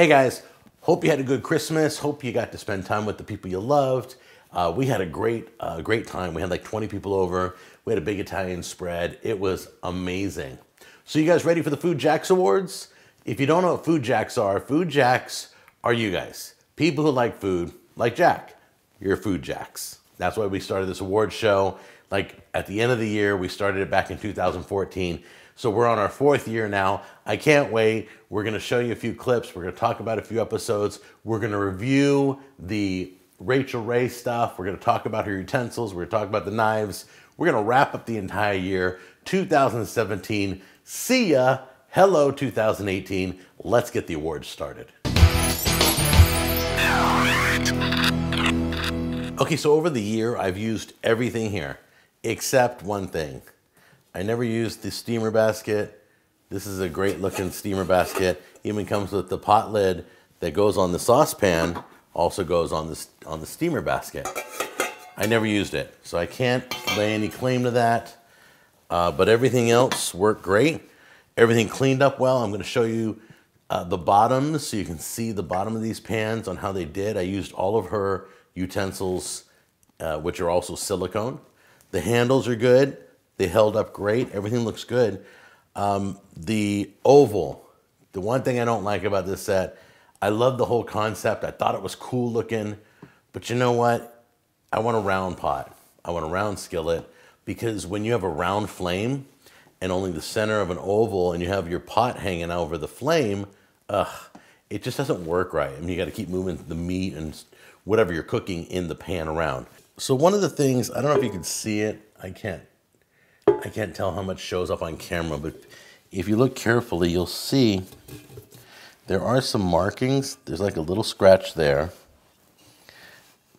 Hey guys, hope you had a good Christmas. Hope you got to spend time with the people you loved. Uh, we had a great, uh, great time. We had like 20 people over. We had a big Italian spread. It was amazing. So you guys ready for the Food Jacks Awards? If you don't know what Food Jacks are, Food Jacks are you guys. People who like food, like Jack. You're Food Jacks. That's why we started this award show. Like at the end of the year, we started it back in 2014. So we're on our fourth year now. I can't wait. We're going to show you a few clips. We're going to talk about a few episodes. We're going to review the Rachael Ray stuff. We're going to talk about her utensils. We're going to talk about the knives. We're going to wrap up the entire year, 2017. See ya. Hello, 2018. Let's get the awards started. Okay, so over the year, I've used everything here except one thing. I never used the steamer basket. This is a great looking steamer basket. Even comes with the pot lid that goes on the saucepan, also goes on the, on the steamer basket. I never used it, so I can't lay any claim to that. Uh, but everything else worked great. Everything cleaned up well. I'm gonna show you uh, the bottoms so you can see the bottom of these pans on how they did. I used all of her utensils, uh, which are also silicone. The handles are good. They held up great. Everything looks good. Um, the oval, the one thing I don't like about this set, I love the whole concept. I thought it was cool looking, but you know what? I want a round pot. I want a round skillet because when you have a round flame and only the center of an oval and you have your pot hanging over the flame, ugh, it just doesn't work right. I mean, you got to keep moving the meat and whatever you're cooking in the pan around. So one of the things, I don't know if you can see it. I can't I can't tell how much shows up on camera, but if you look carefully, you'll see there are some markings. There's like a little scratch there.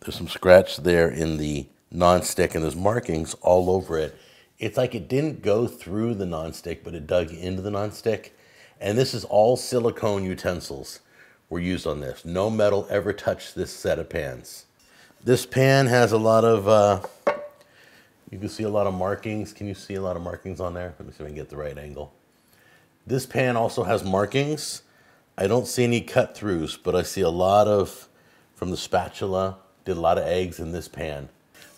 There's some scratch there in the nonstick, and there's markings all over it. It's like it didn't go through the nonstick, but it dug into the nonstick. And this is all silicone utensils were used on this. No metal ever touched this set of pans. This pan has a lot of uh, you can see a lot of markings. Can you see a lot of markings on there? Let me see if I can get the right angle. This pan also has markings. I don't see any cut throughs, but I see a lot of, from the spatula, did a lot of eggs in this pan.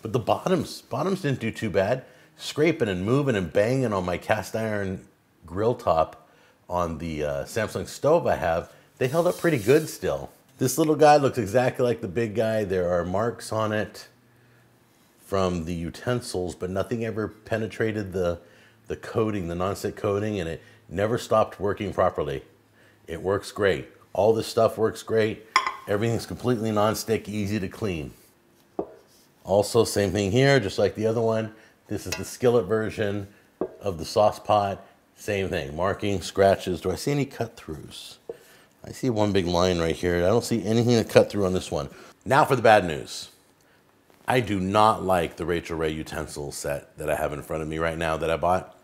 But the bottoms, bottoms didn't do too bad. Scraping and moving and banging on my cast iron grill top on the uh, Samsung stove I have, they held up pretty good still. This little guy looks exactly like the big guy. There are marks on it from the utensils, but nothing ever penetrated the, the coating, the nonstick coating, and it never stopped working properly. It works great. All this stuff works great. Everything's completely nonstick, easy to clean. Also, same thing here, just like the other one. This is the skillet version of the sauce pot. Same thing, marking, scratches. Do I see any cut throughs? I see one big line right here. I don't see anything to cut through on this one. Now for the bad news. I do not like the Rachael Ray utensil set that I have in front of me right now that I bought.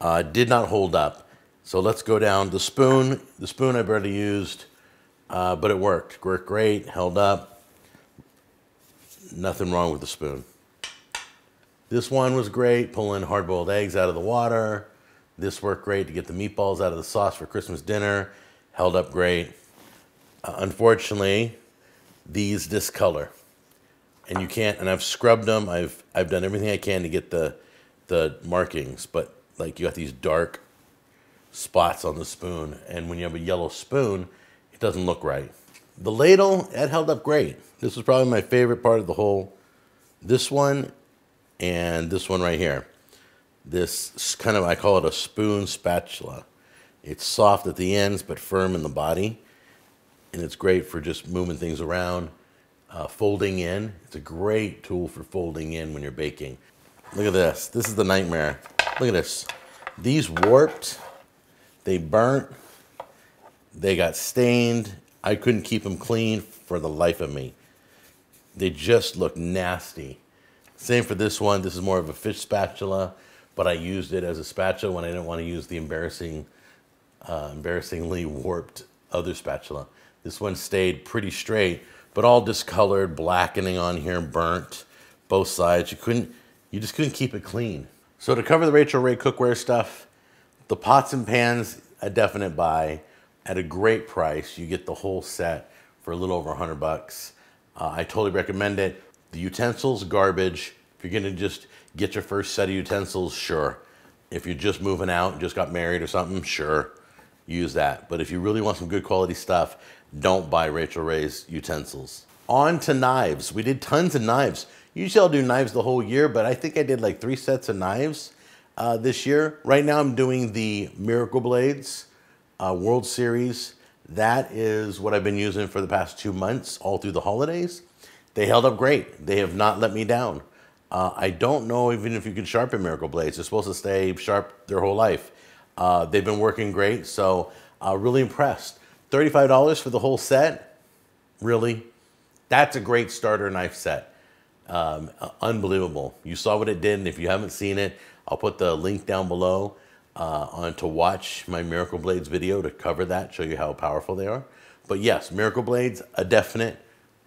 Uh, did not hold up. So let's go down. The spoon, the spoon I barely used, uh, but it worked. Worked great, held up. Nothing wrong with the spoon. This one was great, pulling hard-boiled eggs out of the water. This worked great to get the meatballs out of the sauce for Christmas dinner. Held up great. Uh, unfortunately, these discolor and you can't. And I've scrubbed them. I've I've done everything I can to get the the markings, but like you got these dark spots on the spoon, and when you have a yellow spoon, it doesn't look right. The ladle it held up great. This was probably my favorite part of the whole. This one and this one right here. This kind of I call it a spoon spatula. It's soft at the ends but firm in the body, and it's great for just moving things around uh, folding in. It's a great tool for folding in when you're baking. Look at this. This is the nightmare. Look at this. These warped, they burnt, they got stained. I couldn't keep them clean for the life of me. They just look nasty. Same for this one. This is more of a fish spatula, but I used it as a spatula when I didn't want to use the embarrassing, uh, embarrassingly warped other spatula. This one stayed pretty straight, but all discolored, blackening on here, burnt, both sides. You couldn't, you just couldn't keep it clean. So to cover the Rachael Ray cookware stuff, the pots and pans, a definite buy. at a great price. You get the whole set for a little over 100 bucks. Uh, I totally recommend it. The utensils, garbage. If you're gonna just get your first set of utensils, sure. If you're just moving out, just got married or something, sure, use that. But if you really want some good quality stuff, don't buy Rachael Ray's utensils. On to knives. We did tons of knives. Usually I'll do knives the whole year, but I think I did like three sets of knives uh, this year. Right now I'm doing the Miracle Blades uh, World Series. That is what I've been using for the past two months, all through the holidays. They held up great. They have not let me down. Uh, I don't know even if you can sharpen Miracle Blades. They're supposed to stay sharp their whole life. Uh, they've been working great, so uh, really impressed. $35 for the whole set? Really? That's a great starter knife set. Um, uh, unbelievable. You saw what it did, and if you haven't seen it, I'll put the link down below uh, on to watch my Miracle Blades video to cover that, show you how powerful they are. But yes, Miracle Blades, a definite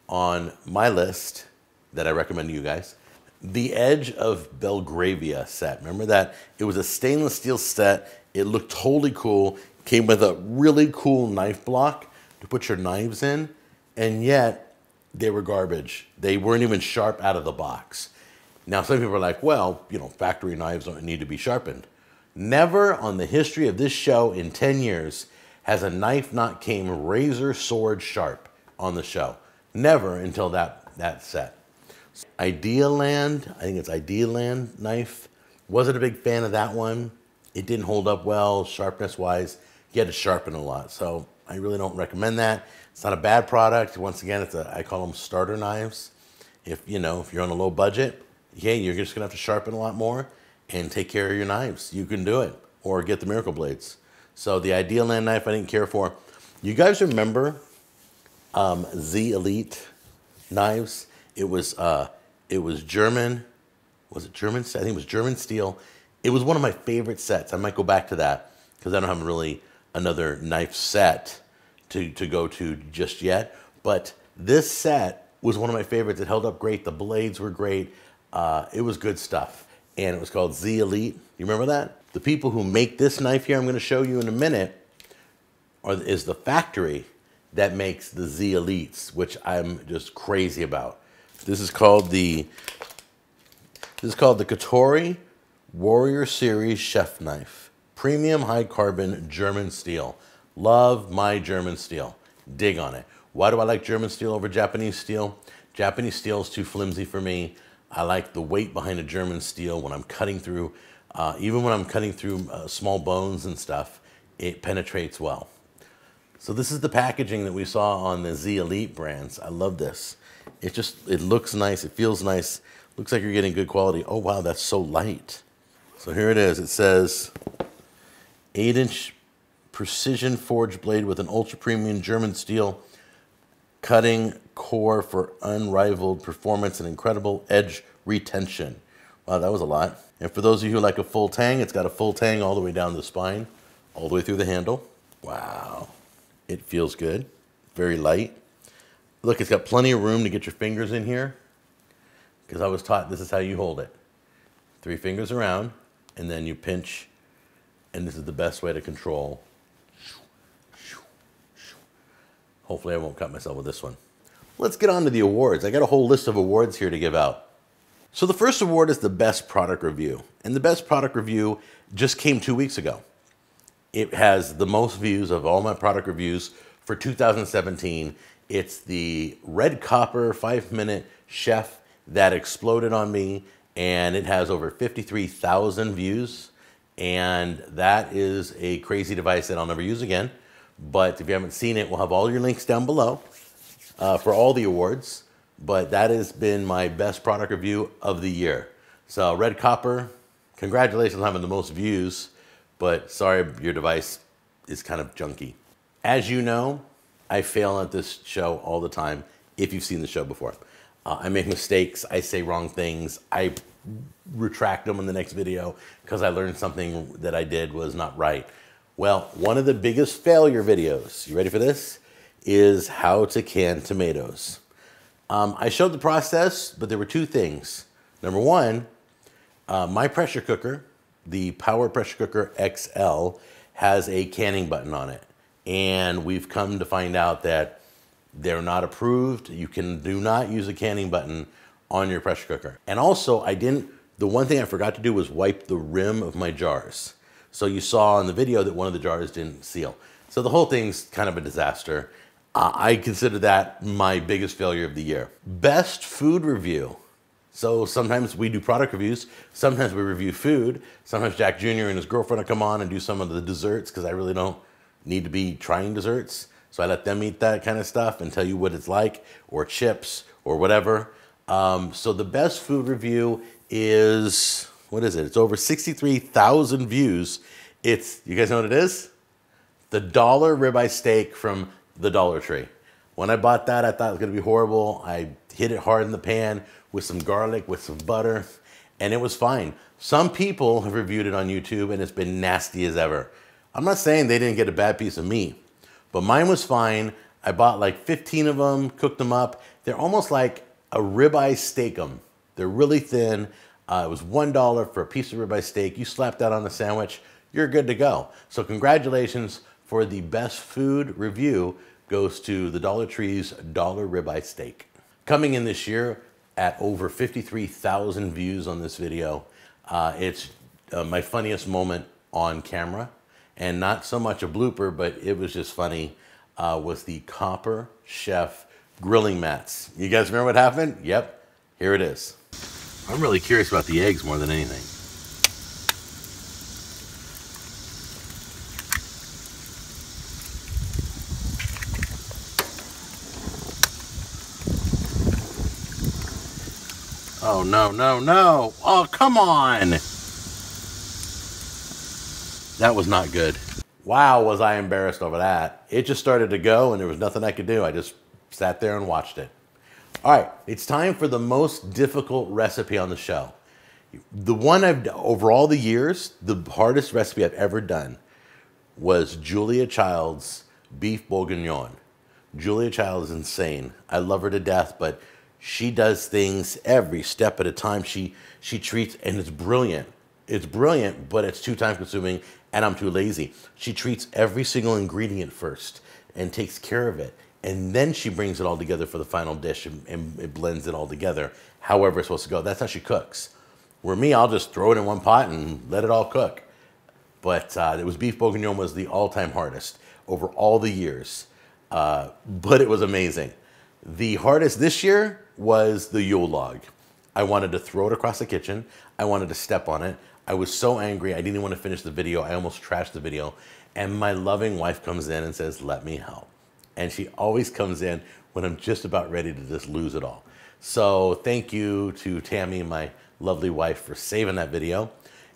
on my list that I recommend to you guys. The Edge of Belgravia set. Remember that? It was a stainless steel set. It looked totally cool. Came with a really cool knife block to put your knives in, and yet they were garbage. They weren't even sharp out of the box. Now, some people are like, well, you know, factory knives don't need to be sharpened. Never on the history of this show in 10 years has a knife not came razor sword sharp on the show. Never until that, that set. Idealand, I think it's Idealand knife. Wasn't a big fan of that one. It didn't hold up well, sharpness wise. You had to sharpen a lot. So I really don't recommend that. It's not a bad product. Once again, it's a, I call them starter knives. If you know, if you're on a low budget, yeah, you're just gonna have to sharpen a lot more and take care of your knives. You can do it, or get the Miracle Blades. So the Idealand knife I didn't care for. You guys remember um, Zelite knives? It was uh, it was German. Was it German? I think it was German steel. It was one of my favorite sets. I might go back to that because I don't have really another knife set to, to go to just yet. But this set was one of my favorites. It held up great. The blades were great. Uh, it was good stuff. And it was called Zelite. You remember that? The people who make this knife here, I'm going to show you in a minute, are, is the factory that makes the Zelites, which I'm just crazy about. This is called the this is called the Kitory Warrior Series Chef Knife. Premium high carbon German steel. Love my German steel. Dig on it. Why do I like German steel over Japanese steel? Japanese steel is too flimsy for me. I like the weight behind a German steel when I'm cutting through, uh, even when I'm cutting through uh, small bones and stuff, it penetrates well. So this is the packaging that we saw on the Zelite brands. I love this. It just, it looks nice. It feels nice. Looks like you're getting good quality. Oh, wow, that's so light. So here it is. It says 8 inch precision forged blade with an ultra premium German steel cutting core for unrivaled performance and incredible edge retention. Wow, that was a lot. And for those of you who like a full tang, it's got a full tang all the way down the spine, all the way through the handle. Wow, it feels good, very light. Look, it's got plenty of room to get your fingers in here because I was taught this is how you hold it. Three fingers around, and then you pinch, and this is the best way to control. Hopefully I won't cut myself with this one. Let's get on to the awards. I got a whole list of awards here to give out. So the first award is the best product review. And the best product review just came two weeks ago. It has the most views of all my product reviews for 2017 it's the red copper five minute chef that exploded on me, and it has over 53,000 views. And that is a crazy device that I'll never use again. But if you haven't seen it, we'll have all your links down below uh, for all the awards. But that has been my best product review of the year. So, Red Copper, congratulations on having the most views, but sorry, your device is kind of junky. As you know, I fail at this show all the time if you've seen the show before. Uh, I make mistakes, I say wrong things, I retract them in the next video because I learned something that I did was not right. Well, one of the biggest failure videos, you ready for this? Is how to can tomatoes. Um, I showed the process, but there were two things. Number one, uh, my pressure cooker, the Power Pressure Cooker XL, has a canning button on it. and we've come to find out that they're not approved. You can do not use a canning button on your pressure cooker. And also, I didn't, the one thing I forgot to do was wipe the rim of my jars. So you saw in the video that one of the jars didn't seal. So the whole thing's kind of a disaster. Uh, I consider that my biggest failure of the year. Best food review. So sometimes we do product reviews, sometimes we review food, sometimes Jack Jr. and his girlfriend will come on and do some of the desserts because I really don't need to be trying desserts. So I let them eat that kind of stuff and tell you what it's like, or chips, or whatever. Um, so the best food review is, what is it? It's over 63,000 views. It's, you guys know what it is? The dollar ribeye steak from the Dollar Tree. When I bought that, I thought it was gonna be horrible. I hit it hard in the pan with some garlic, with some butter, and it was fine. Some people have reviewed it on YouTube and it's been nasty as ever. I'm not saying they didn't get a bad piece of meat, but mine was fine. I bought like 15 of them, cooked them up. They're almost like a ribeye Steak-umm. They're really thin. Uh, it was $1 for a piece of ribeye steak. You slap that on a sandwich, you're good to go. So congratulations for the best food review goes to the Dollar Tree's Dollar Ribeye Steak. Coming in this year at over 53,000 views on this video. Uh, it's uh, my funniest moment on camera and not so much a blooper, but it was just funny, uh, was the Copper Chef grilling mats. You guys remember what happened? Yep, here it is. I'm really curious about the eggs more than anything. Oh, no, no, no. Oh, come on. That was not good. Wow, was I embarrassed over that. It just started to go and there was nothing I could do. I just sat there and watched it. All right, it's time for the most difficult recipe on the show. The one I've, over all the years, the hardest recipe I've ever done was Julia Child's beef bourguignon. Julia Child is insane. I love her to death, but she does things every step at a time. She she treats and it's brilliant. It's brilliant, but it's too time consuming and I'm too lazy. She treats every single ingredient first and takes care of it. And then she brings it all together for the final dish and, and it blends it all together however it's supposed to go. That's how she cooks. Where me, I'll just throw it in one pot and let it all cook. But uh, it was beef bourguignon was the all-time hardest over all the years. Uh, but it was amazing. The hardest this year was the Yule log. I wanted to throw it across the kitchen. I wanted to step on it. I was so angry. I didn't even want to finish the video. I almost trashed the video. And my loving wife comes in and says, let me help. And she always comes in when I'm just about ready to just lose it all. So thank you to Tammy, my lovely wife, for saving that video.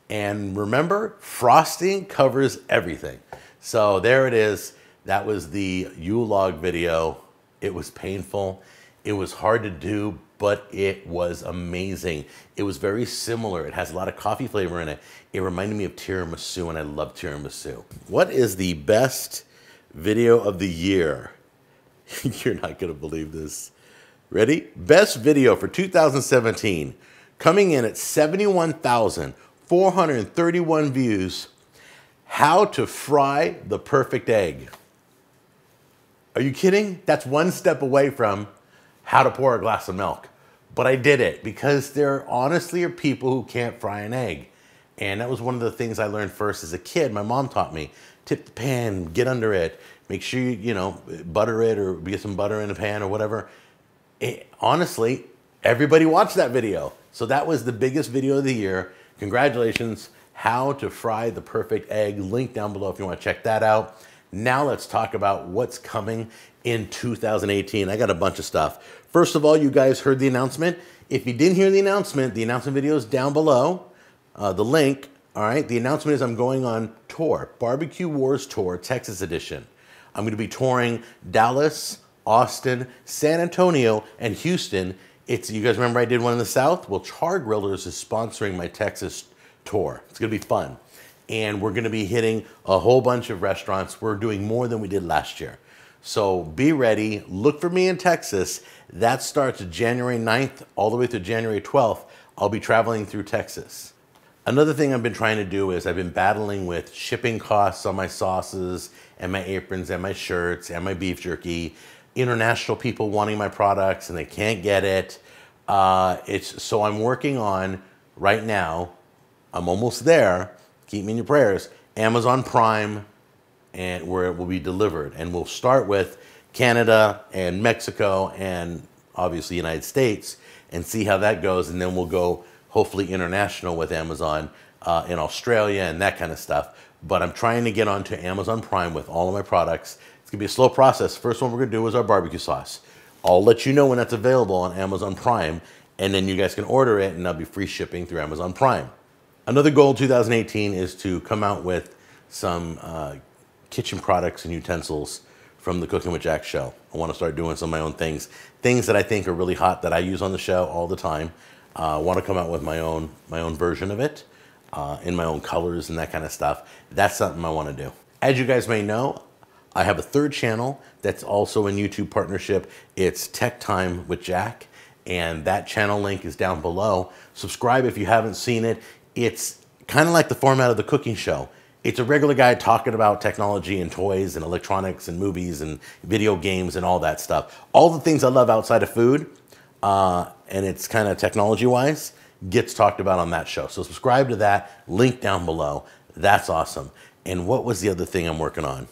And remember, frosting covers everything. So there it is. That was the Yule log video. It was painful. It was hard to do, but it was amazing. It was very similar. It has a lot of coffee flavor in it. It reminded me of tiramisu, and I love tiramisu. What is the best video of the year? You're not going to believe this. Ready? Best video for 2017, coming in at 71,431 views. How to fry the perfect egg. Are you kidding? That's one step away from how to pour a glass of milk. But I did it because there honestly are people who can't fry an egg. And that was one of the things I learned first as a kid. My mom taught me tip the pan, get under it, make sure you, you know, butter it or get some butter in the pan or whatever. It, honestly, everybody watched that video. So that was the biggest video of the year. Congratulations. How to fry the perfect egg. Link down below if you want to check that out. Now let's talk about what's coming in 2018. I got a bunch of stuff. First of all, you guys heard the announcement. If you didn't hear the announcement, the announcement video is down below. Uh, the link, all right? The announcement is I'm going on tour, Barbecue Wars Tour, Texas Edition. I'm going to be touring Dallas, Austin, San Antonio, and Houston. It's you guys remember I did one in the South? Well, Char-Grillers is sponsoring my Texas tour. It's going to be fun. And we're going to be hitting a whole bunch of restaurants. We're doing more than we did last year. So be ready. Look for me in Texas. That starts January 9th all the way through January 12th. I'll be traveling through Texas. Another thing I've been trying to do is I've been battling with shipping costs on my sauces and my aprons and my shirts and my beef jerky. International people wanting my products and they can't get it. Uh, it's so I'm working on right now. I'm almost there. Keep me in your prayers. Amazon Prime, and where it will be delivered, and we'll start with Canada and Mexico and obviously United States and see how that goes, and then we'll go hopefully international with Amazon uh, in Australia and that kind of stuff. But I'm trying to get onto Amazon Prime with all of my products. It's gonna be a slow process. First one we're gonna do is our barbecue sauce. I'll let you know when that's available on Amazon Prime, and then you guys can order it, and that'll be free shipping through Amazon Prime. Another goal 2018 is to come out with some uh, kitchen products and utensils from the Cooking with Jack show. I want to start doing some of my own things, things that I think are really hot that I use on the show all the time. Uh, I want to come out with my own my own version of it, uh, in my own colors and that kind of stuff. That's something I want to do. As you guys may know, I have a third channel that's also in YouTube partnership. It's Tech Time with Jack, and that channel link is down below. Subscribe if you haven't seen it. It's kind of like the format of the cooking show. It's a regular guy talking about technology and toys and electronics and movies and video games and all that stuff. All the things I love outside of food, uh, and it's kind of technology wise, gets talked about on that show. So subscribe to that, link down below. That's awesome. And what was the other thing I'm working on?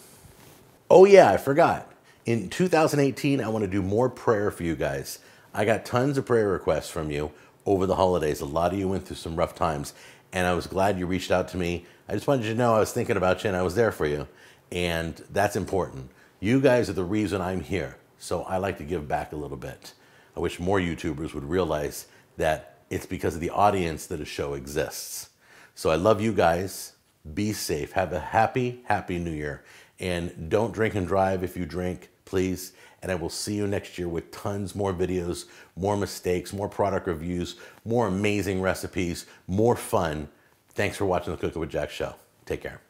Oh, yeah, I forgot. In 2018, I want to do more prayer for you guys. I got tons of prayer requests from you over the holidays. A lot of you went through some rough times, and I was glad you reached out to me. I just wanted you to know I was thinking about you and I was there for you, and that's important. You guys are the reason I'm here, so I like to give back a little bit. I wish more YouTubers would realize that it's because of the audience that a show exists. So I love you guys. Be safe. Have a happy, happy new year. And don't drink and drive if you drink, please. And I will see you next year with tons more videos, more mistakes, more product reviews, more amazing recipes, more fun. Thanks for watching the Cooking with Jack show. Take care.